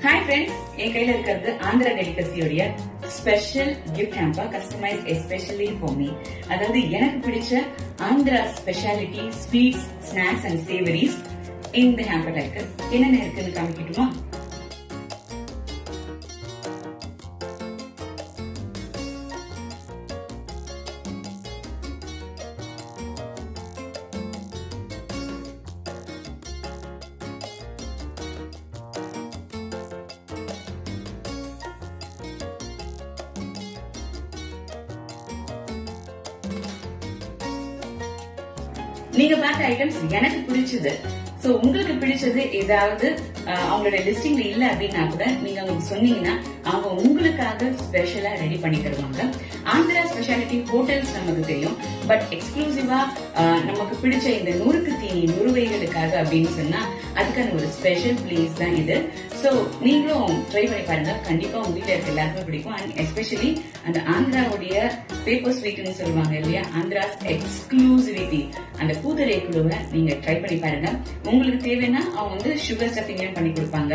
Hi friends என் கையில இருக்கிறது Andhra டெலிகசியோடைய special gift hamper customize especially for me அதாவது எனக்கு பிடிச்ச Andhra speciality sweets snacks and savouries இந்த ஹேம்பர்ல இருக்கு என்னென்ன இருக்குன்னு காமிக்கட்டுமா? நீங்க பார்த்த ஐட்டம்ஸ் எனக்கு பிடிச்சது. சோ உங்களுக்கு பிடிச்சது ஏதாவது அவங்களோட லிஸ்டிங்ல இல்ல அப்படின்னா கூட நீங்க அவங்களுக்கு சொன்னீங்கன்னா அவங்க உங்களுக்காக ஸ்பெஷலா ரெடி பண்ணி தருவாங்க ஆந்திரா ஸ்பெஷாலிட்டி ஹோட்டல்ஸ் நமக்கு தெரியும். பட் எக்ஸ்க்ளூசிவா நமக்கு பிடிச்ச இந்த நூறுக்கு தீனி நுறுவைகளுக்காக அப்படின்னு சொன்னா அதுக்கான ஒரு ஸ்பெஷல் பிளேஸ் தான் இது. ஸோ நீங்களும் ட்ரை பண்ணி பாருங்க. கண்டிப்பா உங்க வீட்டில் இருக்க எல்லாருக்கும் பிடிக்கும். அண்ட் எஸ்பெஷலி அந்த ஆந்திராவுடைய பேப்பர் ஸ்வீட்னு சொல்லுவாங்க இல்லையா? ஆந்திராஸ் எக்ஸ்க்ளூசிவிட்டி அந்த பூதரை குழுவை நீங்க ட்ரை பண்ணி பாருங்க. உங்களுக்கு தேவைன்னா அவங்க வந்து சுகர் ஸ்டஃபிங்லையும் பண்ணி கொடுப்பாங்க.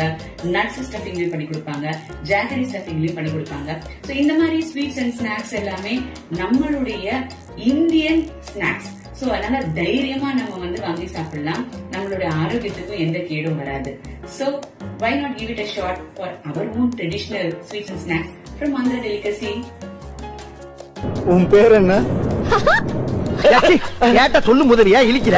நட்ஸ் ஸ்டஃபிங்லையும் பண்ணி கொடுப்பாங்க. ஜாகரி ஸ்டஃபிங்லயும் பண்ணி கொடுப்பாங்க. ஸோ இந்த மாதிரி ஸ்வீட்ஸ் அண்ட் ஸ்நாக்ஸ் எல்லாமே நம்மளுடைய இந்தியன் சோ அதனால தைரியமா நம்ம வந்து வாங்கி சாப்பிடலாம். நம்மளுடைய ஆரோக்கியத்துக்கும் எந்த கேடும் வராது. So why not give it a shot for our own traditional sweets and snacks from Andhra Delicacy? உன் பேர் என்ன? கேட்ட சொல்லு முதலியா இழிக்கிற?